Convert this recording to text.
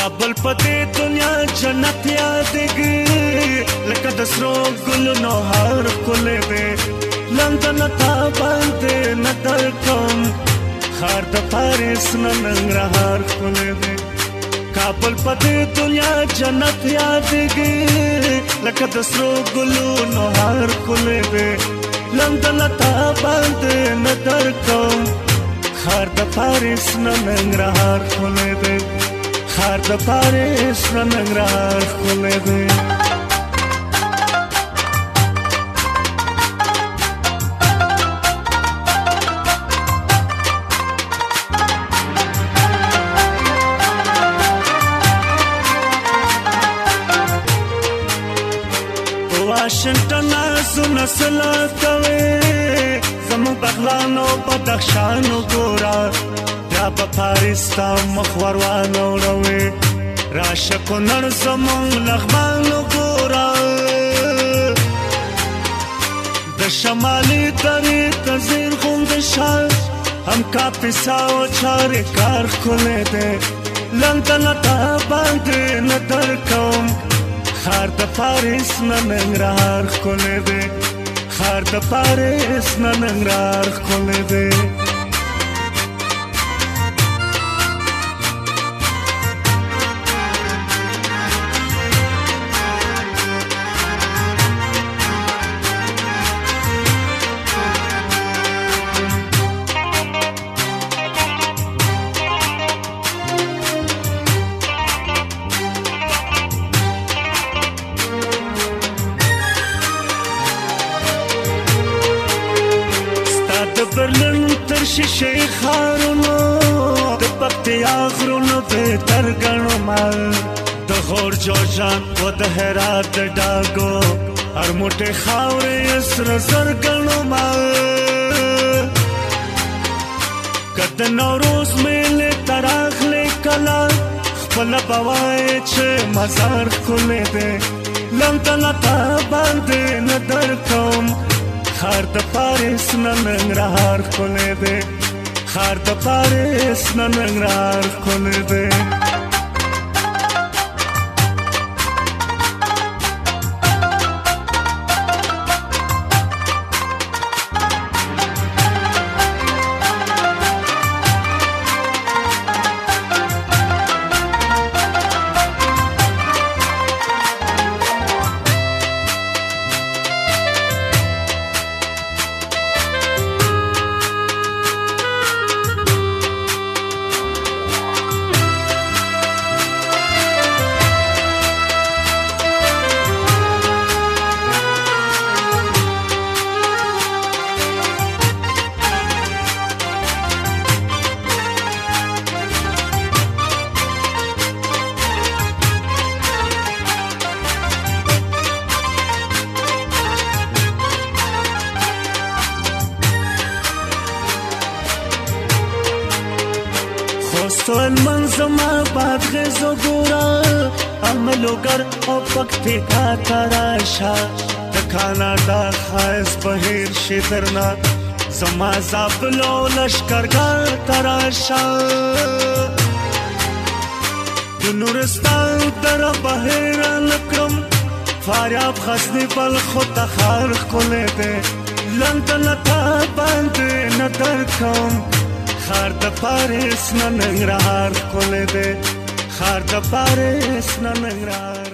کابل پته دنیا جنت یادګ لکه د سرو ګل نو هر کول دې لندن تا باندې نظر کوم خار د پاریس نن هر کول دې کابل پته دنیا جنت یادګ لکه د سرو ګل نو هر کول دې لندن تا باندې نظر کوم خار د پاریس نن هر کول دې ښار د پاره سره ننګرهار ښکلی دی واشنگټن زونه سلا کوي زمو بغلانو بدخشانو ګورا دا په پاریس ته مخ وروان وړوي راشه کونړ زمونږ لغمان وګوره د شمالي درې ته زیر غوندې شال هم کاپیسا او چارې کار ښکلی دی لندنه تا باندې نه در کوم ښار د پاریس نه ننګرهار ښکلی دی ښار د پاریس نه ننګرهار ښکلی دی برلن تر شیشه خارونو د پکتیا غرونو ته تر غنو مال د غور جوشان او د هرات ډاګو هر موټه خاورې سر سر غنو مال کته نوروز مل تراخلې کلا خپل بوای چې مزار خلې ده لم تلا تا باندې ننګرهار کولې دې خار د پاریس ننګرهار کولې دې سلمان زما بادغیز و گورا عملوگر او پکتیکا تراشا د کاناډا خایس بهیر شي درنا زما زابلو لشکرګر تراشا د نورستان تر بهیر لکرم فاریاب غزنی بلخ و تخار کوله ده لندن ته باندې نظر کوم خار د پاریس نن ننګرهار کولې ده خار د پاریس نن ننګرهار